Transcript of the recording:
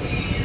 Yeah.